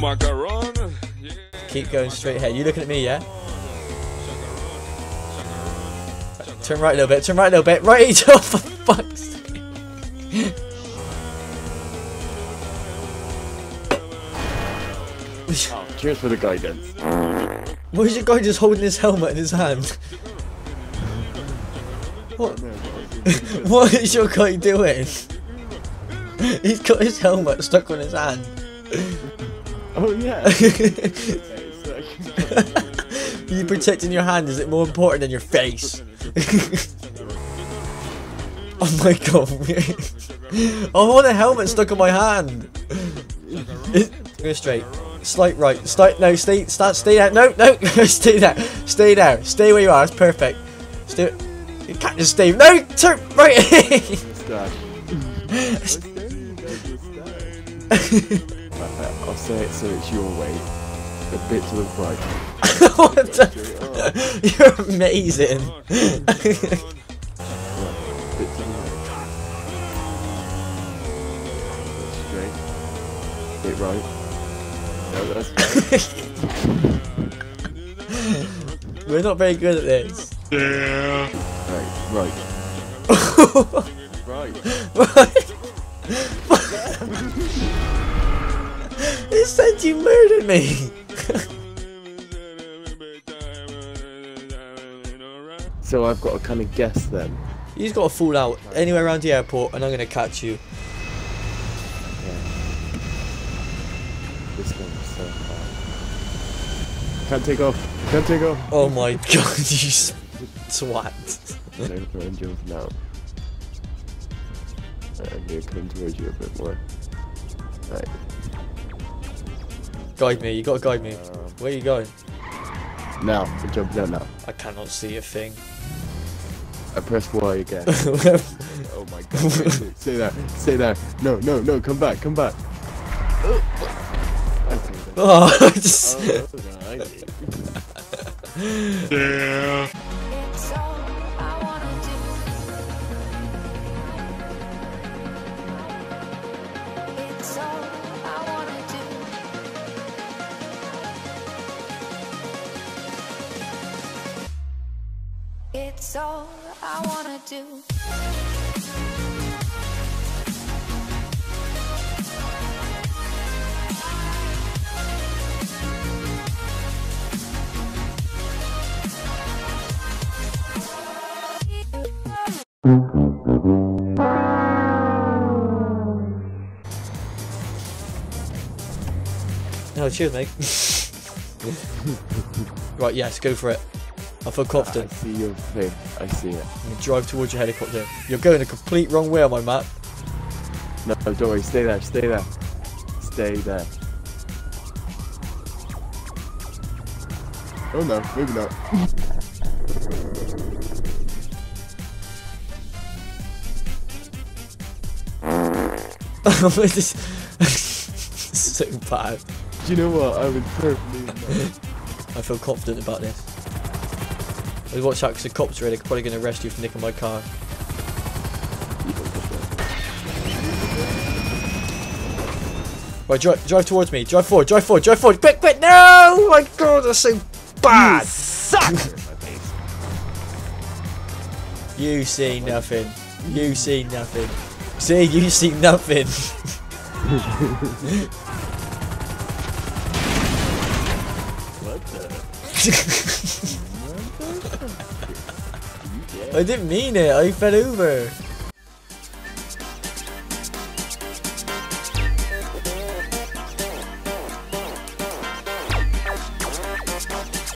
Chacaron. Yeah. Keep going straight ahead. You looking at me, yeah? Turn right a little bit. Turn right a little bit. Right, Angel. For fuck's sake. Oh, cheers for the guidance. Why is your guy just holding his helmet in his hand? What? What is your guy doing? He's got his helmet stuck on his hand. Oh yeah. you protecting your hand is it more important than your face? oh my god. oh, a helmet stuck on my hand. Go straight. Slight right. Slight no. Stay. Start. Stay there. No. No. stay there. Stay there. Stay where you are. That's perfect. Stay. You can't just stay. No. Turn right. Mustache. I'll say it so it's your way. A bit to the right. what the? You're amazing. Bit right. Straight. Bit right. No, that's right. We're not very good at this. Yeah. Right, Right. Right. Right. It said you murdered me. So I've got to kind of guess then. You've got to fall out anywhere around the airport, and I'm gonna catch you. This one's so hard. Can't take off. Can't take off. Oh my god, you swat. No throwing jump now. Uh, I'm gonna come towards you a bit more. Right. Guide me. You gotta guide me. Where are you going? now, I'm jumping out now. I cannot see a thing. I press Y again. oh my god. wait, wait, Stay there. Stay there. No, no, no. Come back. Come back. Oh, I just. Oh, right. It's It's all I wanna do. No, cheers, mate. right, yes, go for it. Oh, I feel I see your thing. I see it. I'm gonna drive towards your helicopter. You're going a complete wrong way on my map. No, don't worry. Stay there. Stay there. Stay there. Oh no, maybe not. this is so bad. Do you know what? I would perfectly. I feel confident about this. I watch out because the cops are. They're probably going to arrest you for nicking my car. Right, drive, drive towards me. Drive forward. Drive forward. Drive forward. Quick, quick. No! Oh my god, that's so bad. Suck! You see nothing. You see nothing. See, you see nothing. What the? I didn't mean it. I fell over.